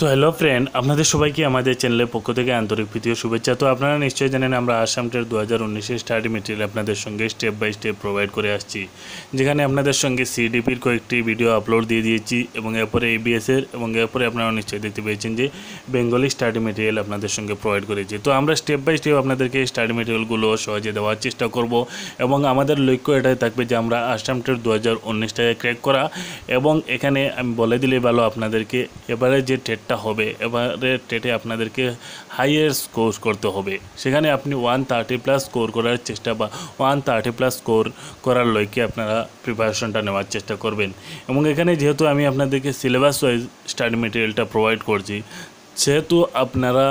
তো hello friend আপনাদের সবাইকে আমাদের চ্যানেলের পক্ষ থেকে আন্তরিক প্রীতীয় শুভেচ্ছা। তো আপনারা নিশ্চয়ই জানেন আমরা আসাম টের দু হাজার উনিশের স্টাডি মেটেরিয়াল আপনাদের সঙ্গে স্টেপ বাই স্টেপ প্রোভাইড করে আসছি। যেখানে আপনাদের সঙ্গে সিডিপির কয়েকটি ভিডিও আপলোড দিয়ে দিয়েছি এবং এরপরে এবিএসের এবং এরপরে আপনারা নিশ্চয়ই দেখতে পেয়েছেন যে বেঙ্গলি স্টাডি মেটেরিয়াল আপনাদের সঙ্গে প্রোভাইড করেছি। তো আমরা স্টেপ বাই স্টেপ আপনাদেরকে স্টাডি মেটেরিয়ালগুলো সহজে দেওয়ার চেষ্টা করব এবং আমাদের লক্ষ্য এটাই থাকবে যে আমরা আসাম টের দু হাজার উনিশটাকে ক্র্যাক করা এবং এখানে আমি বলে দিলে ভালো আপনাদেরকে এবারে যে টেটটা হবে, এবারে টেটে আপনাদেরকে হাইয়ের স্কোর করতে হবে। সেখানে আপনি ওয়ান থার্টি প্লাস স্কোর করার চেষ্টা বা ওয়ান থার্টি প্লাস স্কোর করার লক্ষ্যে আপনারা প্রিপারেশনটা নেওয়ার চেষ্টা করবেন। এবং এখানে যেহেতু আমি আপনাদেরকে সিলেবাস ওয়াইজ স্টাডি মেটেরিয়ালটা প্রোভাইড করছি, সেহেতু আপনারা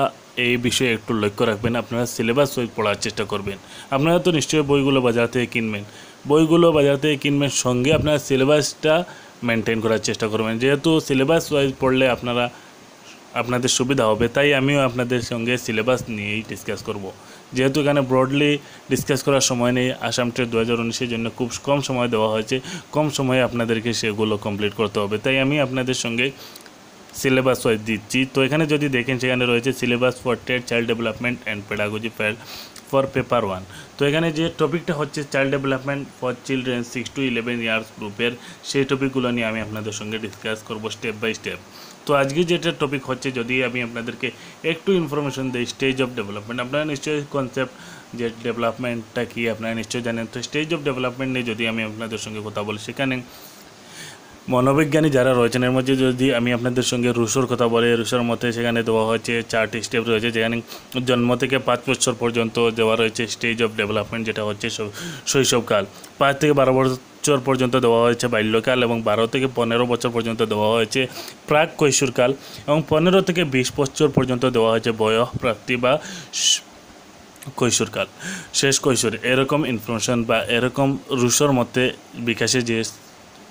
এই বিষয়ে একটু লক্ষ্য রাখবেন, আপনারা সিলেবাস ওয়াইজ পড়ার চেষ্টা করবেন। আপনারা তো নিশ্চয়ই বইগুলো বাজার থেকে কিনবেন। বইগুলো বাজার থেকে কিনবেন, সঙ্গে আপনারা সিলেবাসটা মেনটেন করার চেষ্টা করবেন। যেহেতু সিলেবাস ওয়াইজ পড়লে আপনারা আপনাদের সুবিধা হবে, তাই আমিও আপনাদের সঙ্গে সিলেবাস নিয়েই ডিসকাস করব। যেহেতু এখানে ব্রডলি ডিসকাস করার সময় নেই, আসাম ট্রেড দু উনিশের জন্য খুব কম সময় দেওয়া হয়েছে, কম সময়ে আপনাদেরকে সেগুলো কমপ্লিট করতে হবে, তাই আমি আপনাদের সঙ্গে সিলেবাস ওয়াইজ দিচ্ছি। তো এখানে যদি দেখেন, সেখানে রয়েছে syllabus for TET child development and pedagogy fail for paper one তো এখানে যে টপিকটা হচ্ছে child development for children six to eleven years গ্রুপের সেই টপিকগুলো নিয়ে আমি আপনাদের সঙ্গে ডিসকাস করব স্টেপ বাই স্টেপ তো আজকে যেটা টপিক হচ্ছে যদি আমি আপনাদেরকে একটু ইনফরমেশন দিই স্টেজ অফ ডেভেলপমেন্ট আপনারা নিশ্চয়ই কনসেপ্ট যে ডেভেলপমেন্টটা কি, আপনারা নিশ্চয়ই জানেন। তো স্টেজ অফ ডেভেলপমেন্ট নিয়ে যদি আমি আপনাদের সঙ্গে কথা বলি, সেখানে মনোবিজ্ঞানী যারা রয়েছেন, এর মধ্যে যদি আমি আপনাদের সঙ্গে রুশোর কথা বলি, রুশোর মতে সেখানে দেওয়া হয়েছে চারটি স্টেপ রয়েছে, যেখানে জন্ম থেকে পাঁচ বছর পর্যন্ত দেওয়া রয়েছে স্টেজ অফ ডেভেলপমেন্ট যেটা হচ্ছে শৈশবকাল। পাঁচ থেকে বারো বছর পর্যন্ত দেওয়া হয়েছে বাল্যকাল এবং বারো থেকে পনেরো বছর পর্যন্ত দেওয়া হয়েছে প্রাক কৈশোরকাল এবং পনেরো থেকে বিশ বছর পর্যন্ত দেওয়া হয়েছে বয়স, প্রাপ্তি বা কৈশোরকাল শেষ কৈশোর, এরকম ইনফরমেশন বা এরকম রুশোর মতে বিকাশে যে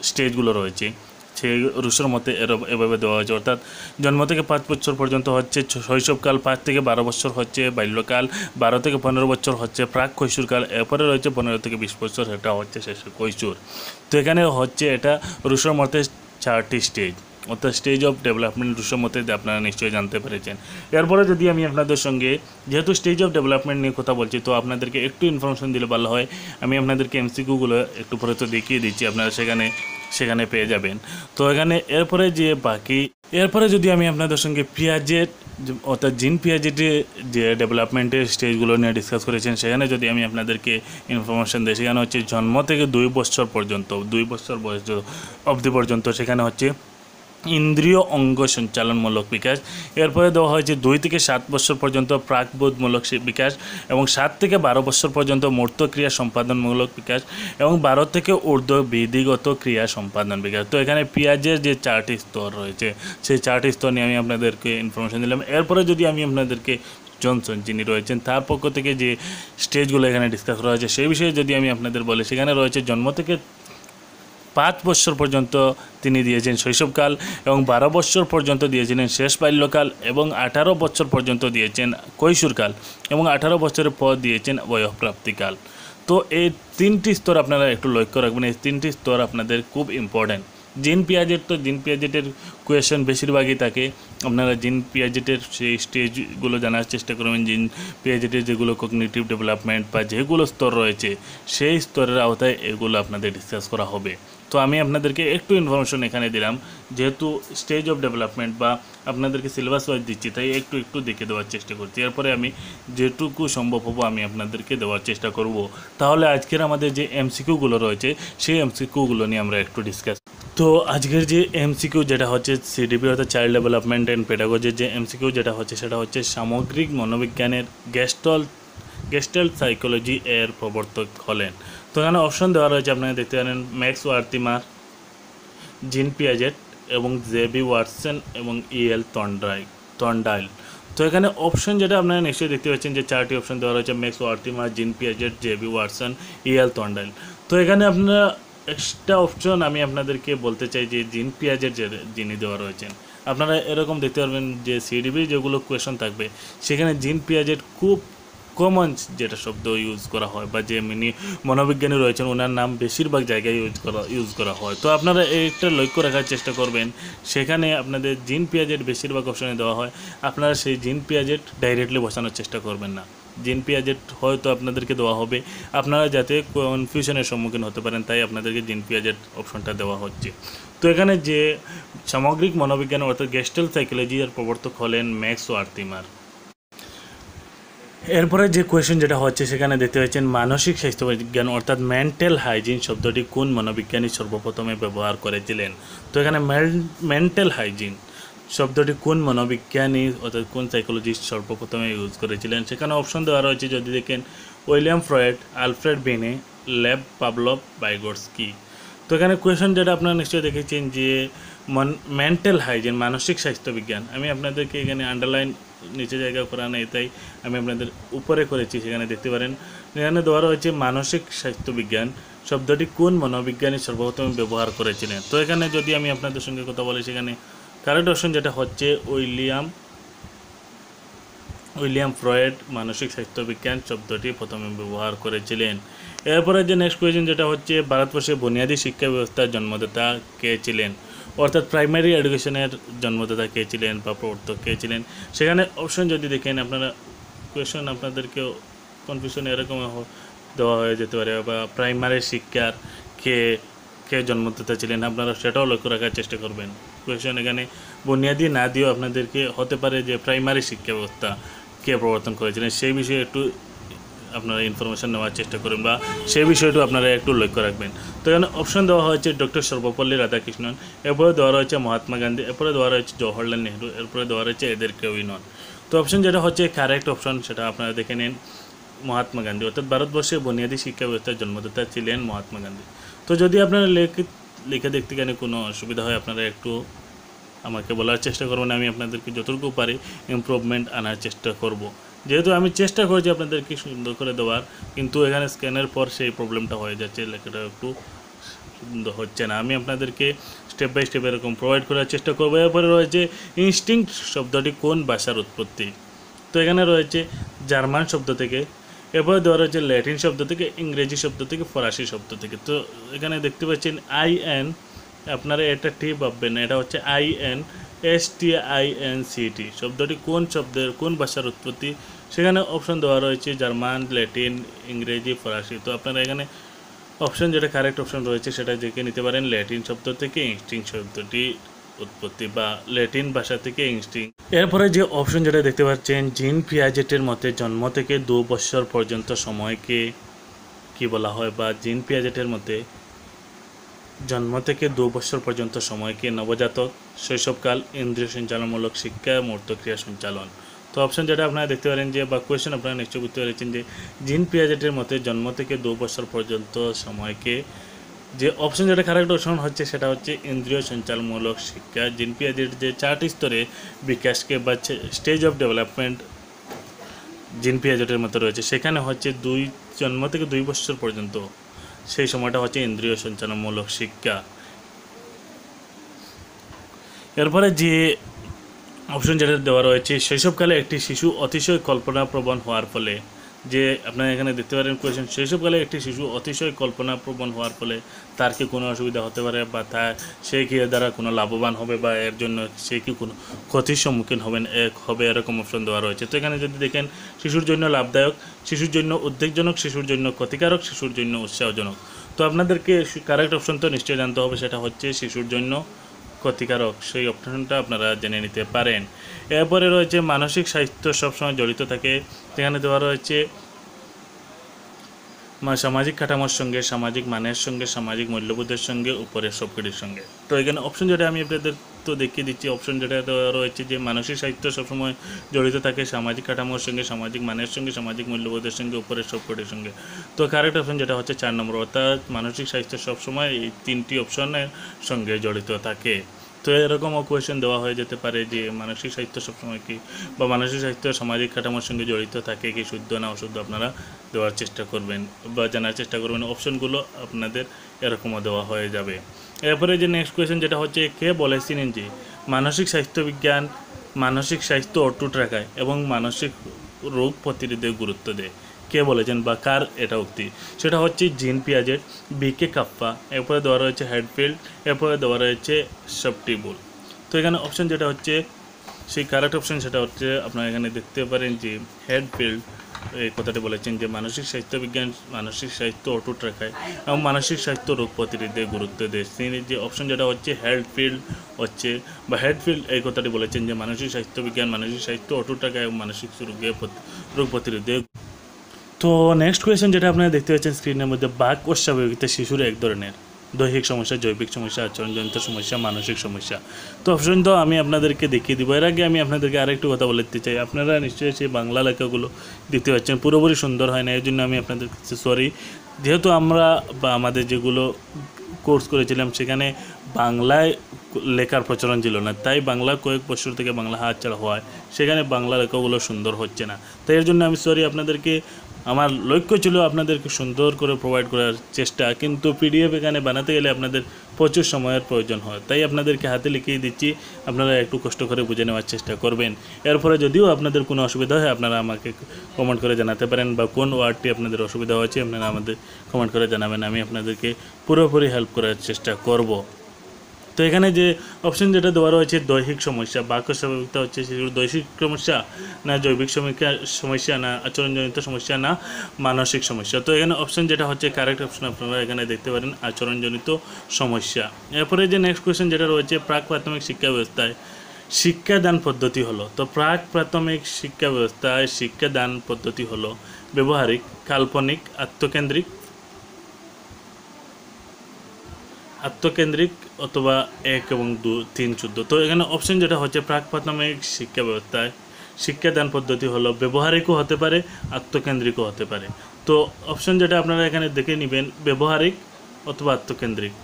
স্টেজগুলো রয়েছে সেই রুশোর মতে এর- এভাবে দেওয়া হয়েছে। অর্থাৎ জন্ম থেকে পাঁচ বছর পর্যন্ত হচ্ছে শৈশবকাল পাঁচ থেকে বারো বছর হচ্ছে বাল্যকাল, বারো থেকে পনেরো বছর হচ্ছে প্রাক কৈশোরকাল, এরপরে রয়েছে পনেরো থেকে বিশ বছর এটা হচ্ছে শেষ কৈশোর। তো এখানে হচ্ছে এটা রুশোর মতে চারটি স্টেজ অর্থাৎ স্টেজ অফ ডেভেলপমেন্ট রুশোর মতে আপনারা নিশ্চয়ই জানতে পেরেছেন। এরপরে যদি আমি আপনাদের সঙ্গে যেহেতু স্টেজ অফ ডেভেলপমেন্ট নিয়ে কথা বলছি, তো আপনাদেরকে একটু ইনফরমেশন দিলে ভালো হয়। আমি আপনাদেরকে এমসিকিউগুলো একটু পরে তো দেখিয়ে দিচ্ছি, আপনারা সেখানে সেখানে পেয়ে যাবেন। তো এখানে এরপরে যে বাকি, এরপরে যদি আমি আপনাদের সঙ্গে পেঁয়াজের অর্থাৎ জিন পেঁয়াজের যে ডেভেলপমেন্টের স্টেজগুলো নিয়ে ডিসকাস করেছেন, সেখানে যদি আমি আপনাদেরকে ইনফরমেশান দিই, সেখানে হচ্ছে জন্ম থেকে দুই বছর পর্যন্ত, দুই বছর বয়স য- অবধি পর্যন্ত সেখানে হচ্ছে ইন্দ্রিয় অঙ্গ সঞ্চালনমূলক বিকাশ। এরপরে দেওয়া হয়েছে দুই থেকে সাত বছর পর্যন্ত প্রাকবোধমূলক বিকাশ এবং সাত থেকে বারো বছর পর্যন্ত মূর্ত ক্রিয়া সম্পাদনমূলক বিকাশ এবং বারো থেকে ঊর্ধ্ব বিধিগত ক্রিয়া সম্পাদন বিকাশ। তো এখানে পেঁয়াজের যে চারটি স্তর রয়েছে, সেই চারটি স্তর নিয়ে আমি আপনাদেরকে ইনফরমেশন দিলাম। এরপরে যদি আমি আপনাদেরকে জনসন যিনি রয়েছেন, তার পক্ষ থেকে যে স্টেজগুলো এখানে ডিসকাস করা হয়েছে, সেই বিষয়ে যদি আমি আপনাদের বলি, সেখানে রয়েছে জন্ম থেকে পাঁচ বছর পর্যন্ত তিনি দিয়েছেন শৈশবকাল এবং বারো বছর পর্যন্ত দিয়েছিলেন শেষ বাল্যকাল এবং আঠারো বছর পর্যন্ত দিয়েছেন কৈশোরকাল এবং আঠারো বছরের পর দিয়েছেন বয়ঃপ্রাপ্তিকাল। তো এই তিনটি স্তর আপনারা একটু লক্ষ্য রাখবেন, এই তিনটি স্তর আপনাদের খুব ইম্পর্ট্যান্ট জিন পিয়াজেট তো, জিন পিয়াজেটের কোয়েশন বেশিরভাগই থাকে। আপনারা জিন পিয়াজেটের সেই স্টেজগুলো জানার চেষ্টা করবেন। জিন পিয়াজেটের যেগুলো কগনিটিভ ডেভেলপমেন্ট বা যেগুলো স্তর রয়েছে, সেই স্তরের আওতায় এগুলো আপনাদের ডিসকাস করা হবে। তো আমি আপনাদেরকে একটু ইনফরমেশন এখানে দিলাম। যেহেতু স্টেজ অফ ডেভেলপমেন্ট বা আপনাদেরকে সিলেবাস ওয়াইজ দিচ্ছি, তাই একটু একটু দেখে দেওয়ার চেষ্টা করছি। এরপরে আমি যেটুকু সম্ভব হব আমি আপনাদেরকে দেওয়ার চেষ্টা করব। তাহলে আজকের আমাদের যে এমসিকিউগুলো রয়েছে, সেই এমসিকিউগুলো নিয়ে আমরা একটু ডিসকাস তো আজকের যে এমসিকিউ যেটা হচ্ছে সিডিপি অর্থাৎ চাইল্ড ডেভেলপমেন্ট অ্যান্ড পেডাগজির যে এমসিকিউ যেটা হচ্ছে, সেটা হচ্ছে সামগ্রিক মনোবিজ্ঞানের গেস্টল গেস্টাল সাইকোলজি এর প্রবর্তক হলেন। তো এখানে অপশন দেওয়া রয়েছে, আপনারা দেখতে পারেন ম্যাক্স ওয়ার্তিমার জিন পিয়াজেট এবং জেবি ওয়াটসন এবং ইএল তন্ডাই তন্ডাইল তো এখানে অপশন যেটা আপনারা নিশ্চয়ই দেখতে পাচ্ছেন যে চারটি অপশন দেওয়া রয়েছে Max Wertheimer Jean Piaget J B Watson E L Thorndike তো এখানে আপনারা এক্সট্রা অপশন আমি আপনাদেরকে বলতে চাই যে জিন পিয়াজের যে যিনি দেওয়া রয়েছেন, আপনারা এরকম দেখতে পারবেন যে সিডিবি যেগুলো কোয়েশন থাকবে, সেখানে জিন পিয়াজের খুব কমন যেটা শব্দ ইউজ করা হয় বা যে মিনি মনোবিজ্ঞানী রয়েছেন ওনার নাম বেশিরভাগ জায়গায় ইউজ করা ইউজ করা হয়। তো আপনারা এইটা লক্ষ্য রাখার চেষ্টা করবেন, সেখানে আপনাদের জিন পিয়াজেট বেশিরভাগ অপশনে দেওয়া হয়। আপনারা সেই জিন পিয়াজেট ডাইরেক্টলি বসানোর চেষ্টা করবেন না। জিন পিয়াজেট হয়তো আপনাদেরকে দেওয়া হবে। আপনারা যাতে কনফিউশনের সম্মুখীন হতে পারেন, তাই আপনাদেরকে জিন পিয়াজেট অপশনটা দেওয়া হচ্ছে। তো এখানে যে সামগ্রিক মনোবিজ্ঞান অর্থাৎ গেস্টাল সাইকোলজি এর প্রবর্তক হলেন ম্যাক্স ও আর্তিমার এরপরে যে কোয়েশ্চেন যেটা হচ্ছে, সেখানে দেখতে পাচ্ছেন মানসিক স্বাস্থ্য বিজ্ঞান অর্থাৎ মেন্টাল হাইজিন শব্দটি কোন মনোবিজ্ঞানী সর্বপ্রথমে ব্যবহার করেছিলেন? তো এখানে মেন্টাল হাইজিন শব্দটি কোন মনোবিজ্ঞানী, অর্থাৎ কোন সাইকোলজিস্ট সর্বপ্রথমে ইউজ করেছিলেন? সেখানে অপশন দেওয়া রয়েছে, যদি দেখেন, উইলিয়াম ফ্রয়েড, আলফ্রেড বেনে, ল্যাব পাবলভ বাইগোর্সকি। তো এখানে কোয়েশন যেটা আপনারা নিশ্চয়ই দেখেছেন যে মেন্টাল হাইজিন মানসিক স্বাস্থ্য বিজ্ঞান। আমি আপনাদেরকে এখানে আন্ডারলাইন নিচে জায়গা করা নেই তাই আমি আপনাদের উপরে করেছি, সেখানে দেখতে পারেন। এখানে দেওয়া রয়েছে মানসিক স্বাস্থ্য বিজ্ঞান। শব্দটি কোন মনোবিজ্ঞানী সর্বপ্রথম ব্যবহার করেছিলেন? তো এখানে যদি আমি আপনাদের সঙ্গে কথা বলি, সেখানে কারেক্ট অপশন যেটা হচ্ছে উইলিয়াম উইলিয়াম ফ্রয়েড, মানসিক স্বাস্থ্য বিজ্ঞান শব্দটি প্রথমে ব্যবহার করেছিলেন। এরপরে যে নেক্সট কোয়েশ্চেন যেটা হচ্ছে, ভারতবর্ষে বুনিয়াদী শিক্ষা ব্যবস্থার জন্মদাতা কে ছিলেন? অর্থাৎ প্রাইমারি এডুকেশনের জন্মদাতা কে ছিলেন বা প্রবর্তক কে ছিলেন? সেখানে অপশন যদি দেখেন, আপনারা কোয়েশন আপনাদেরকেও কনফিউশন এরকম দেওয়া হয়ে যেতে পারে। বা প্রাইমারি শিক্ষার কে কে জন্মদাতা ছিলেন, আপনারা সেটাও লক্ষ্য রাখার চেষ্টা করবেন। কোয়েশন এখানে বুনিয়াদি না দিয়েও আপনাদেরকে হতে পারে যে প্রাইমারি শিক্ষা ব্যবস্থা কে প্রবর্তন করেছিলেন, সেই বিষয়ে একটু আপনারা ইনফরমেশন নেওয়ার চেষ্টা করবেন বা সেই বিষয়টা আপনারা একটু লক্ষ্য রাখবেন। তো এখানে অপশন দেওয়া হয়েছে ডক্টর সর্বপল্লী রাধাকৃষ্ণন, এরপরে দেওয়া রয়েছে মহাত্মা গান্ধী, এরপরে দেওয়া রয়েছে জওহরলাল নেহরু, এরপরে দেওয়া রয়েছে এদের কেউই নন। তো অপশন যেটা হচ্ছে কারেক্ট অপশন সেটা আপনারা দেখে নিন। মহাত্মা গান্ধী, অর্থাৎ ভারতবর্ষে বুনিয়াদী শিক্ষা ব্যবস্থার জন্মদাতা ছিলেন মহাত্মা গান্ধী। তো যদি আপনারা লিখে দেখতে গেলে কোনো অসুবিধা হয়, আপনারা একটু আমাকে বলার চেষ্টা করবেন, আমি আপনাদেরকে যতটুকু পারি ইমপ্রুভমেন্ট আনার চেষ্টা করব। যেহেতু আমি চেষ্টা করেছি আপনাদেরকে সুন্দর করে দেওয়ার, কিন্তু এখানে স্ক্যানের পর সেই প্রবলেমটা হয়ে যাচ্ছে, লেখাটা একটু সুন্দর হচ্ছে না। আমি আপনাদেরকে স্টেপ বাই স্টেপ এরকম প্রোভাইড করার চেষ্টা করব। এরপরে রয়েছে ইনস্টিংক্ট শব্দটি কোন ভাষার উৎপত্তি? তো এখানে রয়েছে জার্মান শব্দ থেকে, এরপরে দেওয়া রয়েছে ল্যাটিন শব্দ থেকে, ইংরেজি শব্দ থেকে, ফরাসি শব্দ থেকে। তো এখানে দেখতে পাচ্ছেন আই এন আপনারা এটা টি ভাববেন এটা হচ্ছে I N S T I N C T শব্দটি কোন শব্দের, কোন ভাষার উৎপত্তি? সেখানে অপশন দেওয়া রয়েছে জার্মান, ল্যাটিন, ইংরেজি, ফরাসি। তো আপনারা এখানে অপশন যেটা কারেক্ট অপশন রয়েছে সেটা দেখে নিতে পারেন। ল্যাটিন শব্দ থেকে ইনস্টিং শব্দটি উৎপত্তি বা ল্যাটিন ভাষা থেকে ইনস্টিং এরপরে যে অপশন যেটা দেখতে পাচ্ছেন, জিন পিয়াজেটের মতে জন্ম থেকে দু বছর পর্যন্ত সময়কে কি বলা হয় বা জিন পিয়াজেটের মতে জন্ম থেকে দু বছর পর্যন্ত সময়কে নবজাতক শৈশবকাল ইন্দ্রিয় সঞ্চালনমূলক শিক্ষা, মূর্তক্রিয়া সঞ্চালন। তো অপশন যেটা আপনারা দেখতে পারেন যে, বা কোয়েশ্চেন আপনারা নিশ্চয় বুঝতে পেরেছেন যে, জিন পিয়াজেটের মতে জন্ম থেকে দু বছর পর্যন্ত সময়কে যে অপশন যেটা কারেক্ট অপশন হচ্ছে, সেটা হচ্ছে ইন্দ্রিয় সঞ্চালনমূলক শিক্ষা। জিন পিয়াজেট যে চারটি স্তরে বিকাশকে বা স্টেজ অফ ডেভেলপমেন্ট জিন পিয়াজেটের মতো রয়েছে। সেখানে হচ্ছে দুই, জন্ম থেকে দুই বছর পর্যন্ত সেই সময়টা হচ্ছে ইন্দ্রিয় সঞ্চালনমূলক শিক্ষা। এরপরে যে অপশন যেটা দেওয়া রয়েছে, শৈশবকালে একটি শিশু অতিশয় কল্পনা প্রবণ হওয়ার ফলে যে আপনারা এখানে দেখতে পারেন কোয়েশন শৈশবকালে একটি শিশু অতিশয় কল্পনাপ্রবণ হওয়ার ফলে তার কি কোনো অসুবিধা হতে পারে বা তার সে কি এর দ্বারা কোনো লাভবান হবে বা এর জন্য সে কি কোনো ক্ষতির সম্মুখীন হবেন এক হবে এরকম অপশন দেওয়া রয়েছে। তো এখানে যদি দেখেন, শিশুর জন্য লাভদায়ক, শিশুর জন্য উদ্বেগজনক, শিশুর জন্য ক্ষতিকারক, শিশুর জন্য উৎসাহজনক। তো আপনাদেরকে কারেক্ট অপশন তো নিশ্চয়ই জানতে হবে, সেটা হচ্ছে শিশুর জন্য ক্ষতিকারক, সেই অপশনটা আপনারা জেনে নিতে পারেন। এরপরে রয়েছে মানসিক স্বাস্থ্য সবসময় জড়িত থাকে। সেখানে দেওয়া রয়েছে সামাজিক কাঠামোর সঙ্গে, সামাজিক মানের সঙ্গে, সামাজিক মূল্যবোধের সঙ্গে উপরে সবকিটির সঙ্গে। তো এখানে অপশন যেটা আমি আপনাদের দেখিয়ে দিচ্ছি। অপশন যেটা রয়েছে যে, মানসিক সাহিত্য সবসময় জড়িত থাকে, সামাজিক কাঠামোর সঙ্গে, সামাজিক মানের সঙ্গে, সামাজিক মূল্যবোধের সঙ্গে, উপরের সবকটির সঙ্গে। তো কারেক্ট অপশন যেটা হচ্ছে চার নম্বর, অর্থাৎ মানসিক স্বাস্থ্য সবসময় এই তিনটি অপশনের সঙ্গে জড়িত থাকে। তো এরকমও কোয়েশ্চেন দেওয়া হয়ে যেতে পারে যে, মানসিক সাহিত্য সবসময় কি বা মানসিক সাহিত্য সামাজিক কাঠামোর সঙ্গে জড়িত থাকে কি, শুদ্ধ না অশুদ্ধ আপনারা দেওয়ার চেষ্টা করবেন বা জানার চেষ্টা করবেন। অপশনগুলো আপনাদের এরকমও দেওয়া হয়ে যাবে। এরপরে যে নেক্সট কোয়েশ্চেন যেটা হচ্ছে, কে বলেছিলেন যে মানসিক স্বাস্থ্য বিজ্ঞান, মানসিক স্বাস্থ্য অটুট রাখায় এবং মানসিক রোগ প্রতিরোধে গুরুত্ব দেয়। কে বলেছেন বা কার এটা উক্তি? সেটা হচ্ছে জিন পিয়াজেট, বিকে কাপ্পা, এরপরে দেওয়া রয়েছে হেডফিল্ড, এরপরে দেওয়া রয়েছে সফটিবুল তো এখানে অপশন যেটা হচ্ছে, সেই কারেক্ট অপশন সেটা হচ্ছে, আপনারা এখানে দেখতে পারেন যে হেডফিল্ড এই কথাটি বলেছেন যে মানসিক স্বাস্থ্য বিজ্ঞান, মানসিক স্বাস্থ্য অটুট রাখায় এবং মানসিক স্বাস্থ্য রোগ প্রতিরোধে গুরুত্ব দেয়। তিনি যে অপশন যেটা হচ্ছে হেলথ ফিল্ড হচ্ছে বা হেলথ হেডফিল্ড এই কথাটি বলেছেন যে মানসিক স্বাস্থ্য বিজ্ঞান, মানসিক স্বাস্থ্য অটুট রাখায় এবং মানসিক রোগে রোগ প্রতিরোধে তো নেক্সট কোয়েশ্চেন যেটা আপনারা দেখতে পাচ্ছেন স্ক্রিনের মধ্যে বাক ও স্বাভাবিকতা শিশুর এক ধরনের। দৈহিক সমস্যা, জৈবিক সমস্যা, আচরণজনিত সমস্যা, মানসিক সমস্যা। তো অপশন তো আমি আপনাদেরকে দেখিয়ে দিব। এর আগে আমি আপনাদেরকে আরেকটু কথা বলে দিতে চাই। আপনারা নিশ্চয়ই সেই বাংলা লেখাগুলো দেখতে পাচ্ছেন। পুরোপুরি সুন্দর হয় না, এই জন্য আমি আপনাদের সরি যেহেতু আমরা বা আমাদের যেগুলো কোর্স করেছিলাম, সেখানে বাংলায় লেখার প্রচলন ছিল না। তাই বাংলা কয়েক বছর থেকে বাংলা হাত ছাড়া হয় সেখানে বাংলা লেখাগুলো সুন্দর হচ্ছে না। তাই এর জন্য আমি সরি আপনাদেরকে আমার লক্ষ্য ছিল আপনাদেরকে সুন্দর করে প্রোভাইড করার চেষ্টা, কিন্তু পিডিএফ এখানে বানাতে গেলে আপনাদের প্রচুর সময়ের প্রয়োজন হয়। তাই আপনাদেরকে হাতে লিখিয়ে দিচ্ছি, আপনারা একটু কষ্ট করে বুঝে নেওয়ার চেষ্টা করবেন। এরপরে যদিও আপনাদের কোনো অসুবিধা হয়, আপনারা আমাকে কমেন্ট করে জানাতে পারেন বা কোন ওয়ার্ডটি আপনাদের অসুবিধা হয়েছে, আপনারা আমাদের কমেন্ট করে জানাবেন। আমি আপনাদেরকে পুরোপুরি হেল্প করার চেষ্টা করব। তো এখানে যে অপশন যেটা দেওয়া রয়েছে, দৈহিক সমস্যা, বাক্য স্বাভাবিকতা হচ্ছে সেগুলো দৈহিক সমস্যা না জৈবিক সমস্যা সমস্যা না আচরণজনিত সমস্যা না মানসিক সমস্যা। তো এখানে অপশন যেটা হচ্ছে কারেক্ট অপশন আপনারা এখানে দেখতে পারেন, আচরণজনিত সমস্যা। এরপরে যে নেক্সট কোয়েশ্চেন যেটা রয়েছে, প্রাক প্রাথমিক শিক্ষা ব্যবস্থায় শিক্ষাদান পদ্ধতি হলো। তো প্রাক প্রাথমিক শিক্ষা ব্যবস্থায় শিক্ষাদান পদ্ধতি হলো। ব্যবহারিক, কাল্পনিক, আত্মকেন্দ্রিক আত্মকেন্দ্রিক অথবা এক এবং দু, তিন চোদ্দ। তো এখানে অপশন যেটা হচ্ছে প্রাক প্রাথমিক শিক্ষা ব্যবস্থায় শিক্ষাদান পদ্ধতি হলো ব্যবহারিকও হতে পারে, আত্মকেন্দ্রিকও হতে পারে। তো অপশন যেটা আপনারা এখানে দেখে নেবেন, ব্যবহারিক অথবা আত্মকেন্দ্রিক।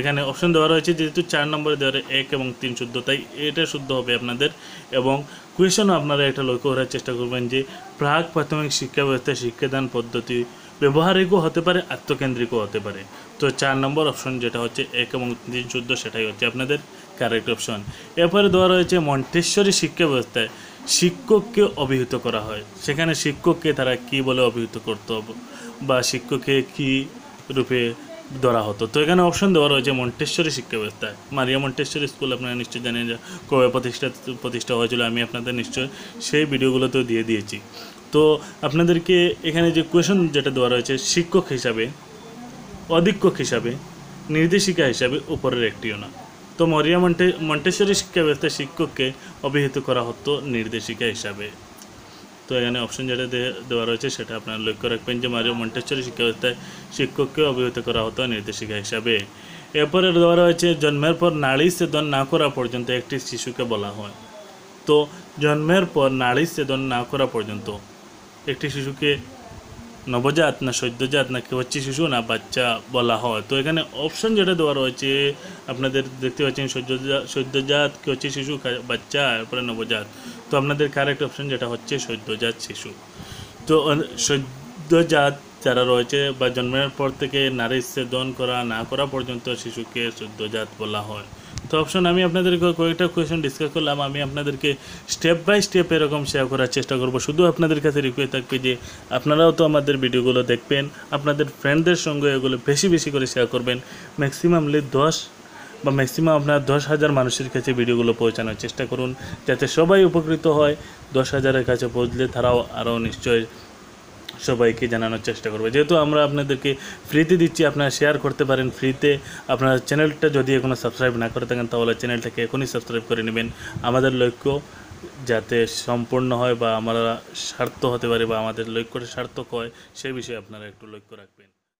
এখানে অপশন দেওয়া রয়েছে যেহেতু চার নম্বরে দেওয়া রয়েছে এক এবং তিন শুদ্ধ তাই এটা শুদ্ধ হবে আপনাদের। এবং কুয়েশনও আপনারা এটা লক্ষ্য করার চেষ্টা করবেন যে প্রাক প্রাথমিক শিক্ষা ব্যবস্থায় শিক্ষাদান পদ্ধতি ব্যবহারিকও হতে পারে, আত্মকেন্দ্রিকও হতে পারে। তো চার নম্বর অপশন যেটা হচ্ছে এক এবং তিন চোদ্দ সেটাই হচ্ছে আপনাদের কারেক্ট অপশন এরপরে দেওয়া রয়েছে মন্টেশ্বরী শিক্ষা ব্যবস্থায় শিক্ষককে অভিহিত করা হয়। সেখানে শিক্ষককে তারা কি বলে অভিহিত করতে বা শিক্ষককে কি রূপে ধরা হতো? তো এখানে অপশন দেওয়া রয়েছে মন্টেশ্বরী শিক্ষা ব্যবস্থায়। মারিয়া মন্টেশ্বরী স্কুল, আপনারা নিশ্চয়ই জানেন যে কবে প্রতিষ্ঠা প্রতিষ্ঠা হয়েছিল, আমি আপনাদের নিশ্চয় সেই ভিডিওগুলোতেও দিয়ে দিয়েছি। তো আপনাদেরকে এখানে যে কোয়েশন যেটা দেওয়া রয়েছে, শিক্ষক হিসাবে, অধীক্ষক হিসাবে, নির্দেশিকা হিসাবে উপরের একটিও না। তো মরিয়া মন্টে, মন্টেশ্বরী শিক্ষা ব্যবস্থায় শিক্ষককে অভিহিত করা হতো নির্দেশিকা হিসাবে। তো এখানে অপশন যেটা দেওয়া রয়েছে সেটা আপনারা লক্ষ্য রাখবেন যে মারিয়া মন্টেশ্বরী শিক্ষা ব্যবস্থায় শিক্ষককে অভিহিত করা হতো নির্দেশিকা হিসাবে। এরপরে দেওয়া রয়েছে, জন্মের পর নারী ছেদন না করা পর্যন্ত একটি শিশুকে বলা হয়। তো জন্মের পর নারী সেদন না করা পর্যন্ত একটি শিশুকে নবজাত না সদ্যজাত না হচ্ছে শিশু না বাচ্চা বলা হয়। তো এখানে অপশন যেটা দেওয়া রয়েছে, আপনাদের দেখতে পাচ্ছেন সদ্যজাত সদ্যজাত হচ্ছে শিশু বাচ্চা, এরপরে নবজাত। তো আপনাদের কারেক্ট অপশন যেটা হচ্ছে সদ্যজাত শিশু। তো সদ্যজাত যারা রয়েছে বা জন্মের পর থেকে নারী ছেদন করা না করা পর্যন্ত শিশুকে সদ্যজাত বলা হয়। তো অপশন আমি আপনাদেরকে কয়েকটা কোয়েশন ডিসকাস করলাম। আমি আপনাদেরকে স্টেপ বাই স্টেপ এরকম শেয়ার করার চেষ্টা করব। শুধু আপনাদের কাছে রিকোয়েস্ট থাকবে যে আপনারাও তো আমাদের ভিডিওগুলো দেখবেন, আপনাদের ফ্রেন্ডদের সঙ্গে এগুলো বেশি বেশি করে শেয়ার করবেন। ম্যাক্সিমামলি দশ বা ম্যাক্সিমাম আপনার দশ হাজার মানুষের কাছে ভিডিওগুলো পৌঁছানোর চেষ্টা করুন, যাতে সবাই উপকৃত হয়। দশ হাজারের কাছে পৌঁছলে তারাও আরও নিশ্চয় সবাইকে জানানোর চেষ্টা করব। যেহেতু আমরা আপনাদেরকে ফ্রিতে দিচ্ছি, আপনারা শেয়ার করতে পারেন ফ্রিতে আপনারা চ্যানেলটা যদি এখনও সাবস্ক্রাইব না করে থাকেন, তাহলে চ্যানেলটাকে এখনই সাবস্ক্রাইব করে নেবেন। আমাদের লক্ষ্য যাতে সম্পূর্ণ হয় বা আমরা স্বার্থ হতে পারে বা আমাদের লক্ষ্যটা সার্থক হয় সেই বিষয়ে আপনারা একটু লক্ষ্য রাখবেন।